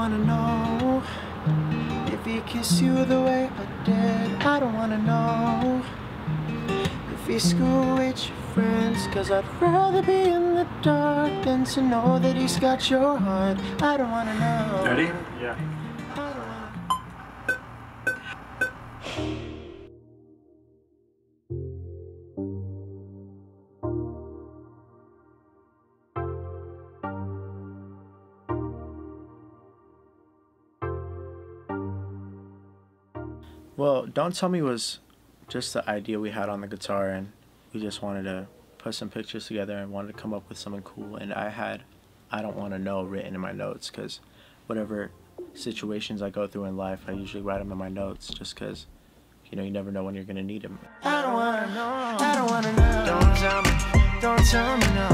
wanna know if he kissed you the way I did. I don't wanna know if he school with your friends. Cause I'd rather be in the dark than to know that he's got your heart. I don't wanna know. Ready? Yeah. Well, Don't Tell Me was just the idea we had on the guitar, and we just wanted to put some pictures together and wanted to come up with something cool. And I had I Don't Want to Know written in my notes because whatever situations I go through in life, I usually write them in my notes just because, you know, you never know when you're going to need them. I don't want to know. I don't want to know. Don't tell me. Don't tell me no.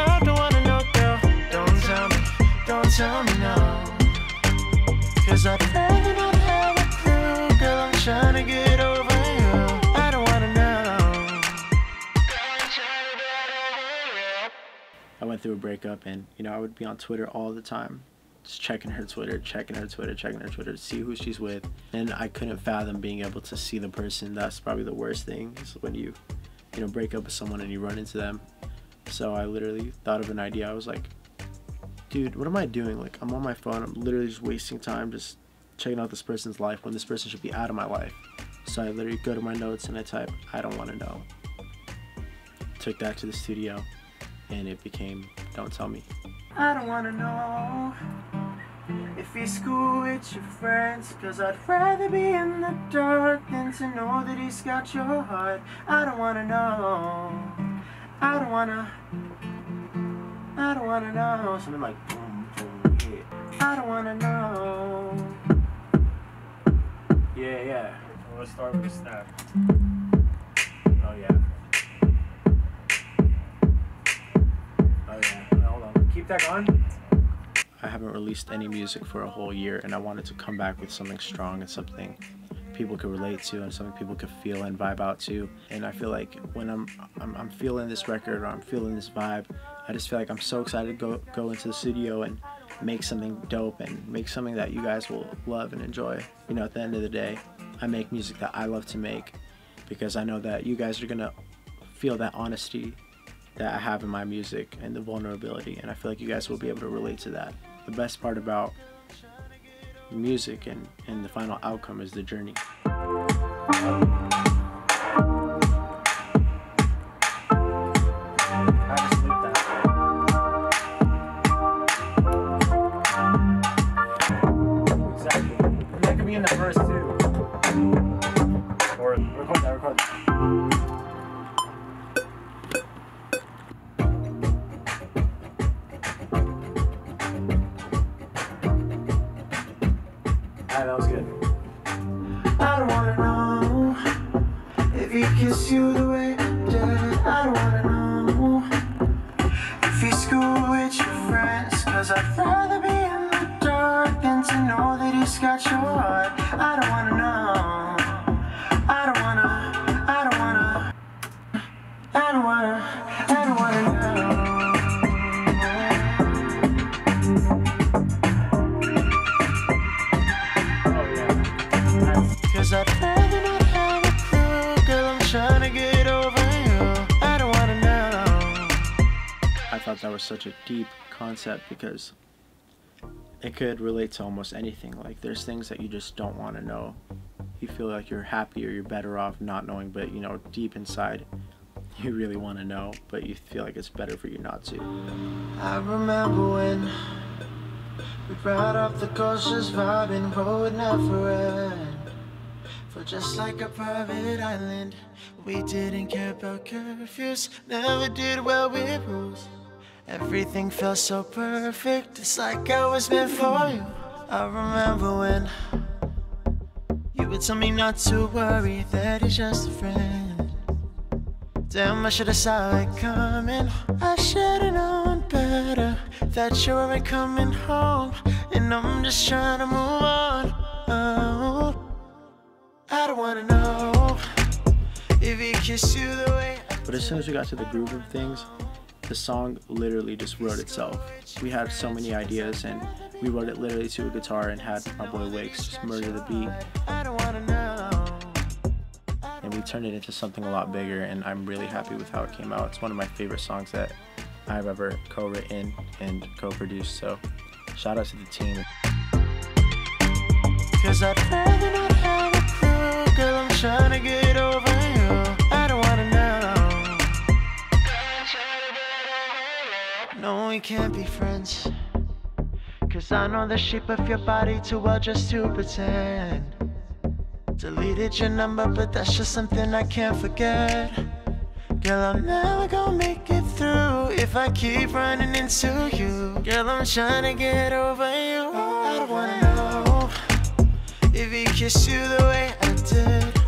I don't want to know, girl. Don't tell me. Don't tell me no. Cause I'd rather not I. I went through a breakup, and you know, I would be on Twitter all the time, just checking her Twitter, checking her Twitter, checking her Twitter to see who she's with. And I couldn't fathom being able to see the person. That's probably the worst thing is when you, you know, break up with someone and you run into them. So I literally thought of an idea. I was like, dude, what am I doing? Like, I'm on my phone. I'm literally just wasting time just checking out this person's life when this person should be out of my life. So I literally go to my notes and I type, I don't want to know. Took that to the studio and it became Don't Tell Me. I don't want to know if you school with your friends, cause I'd rather be in the dark than to know that he's got your heart. I don't want to know. I don't want to. I don't wanna know. Something like boom, boom, yeah. I don't wanna know. Let's start with a snap. Oh yeah. Oh yeah. Hold on. Keep that going. I haven't released any music for a whole year, and I wanted to come back with something strong and something people could relate to and something people could feel and vibe out to. And I feel like when I'm I'm, I'm feeling this record or I'm feeling this vibe, I just feel like I'm so excited to go go into the studio and make something dope and make something that you guys will love and enjoy. You know, at the end of the day, I make music that I love to make because I know that you guys are gonna feel that honesty that I have in my music and the vulnerability, and I feel like you guys will be able to relate to that. The best part about music and, and the final outcome is the journey. He kissed you the way I don't wanna know if he school with your friends. Cause I'd rather be in the dark than to know that he's got your heart. I don't wanna know. I don't wanna, I don't wanna, I don't wanna, I thought that was such a deep concept because it could relate to almost anything. Like, there's things that you just don't want to know. You feel like you're happy or you're better off not knowing, but you know, deep inside, you really want to know, but you feel like it's better for you not to. I remember when we brought up the coast, just vibing, road never end. For just like a private island, we didn't care about curfews, never did well with rules. Everything felt so perfect, it's like I was meant for you. I remember when you would tell me not to worry, that he's just a friend. Damn, I should've saw it coming. I should've known better that you weren't coming home, and I'm just trying to move on. Oh, I don't wanna know if he kissed you the way. But as soon as we got to the groove of things, the song literally just wrote itself. We had so many ideas and we wrote it literally to a guitar and had our boy Wakes just murder the beat. And we turned it into something a lot bigger and I'm really happy with how it came out. It's one of my favorite songs that I've ever co-written and co-produced. So shout out to the team. Cause I'd rather not have a clue, girl. I'm trying to get No, we can't be friends. Cause I know the shape of your body too well just to pretend. Deleted your number, but that's just something I can't forget. Girl, I'm never gonna make it through if I keep running into you. Girl, I'm trying to get over you. I don't wanna know if he kissed you the way I did.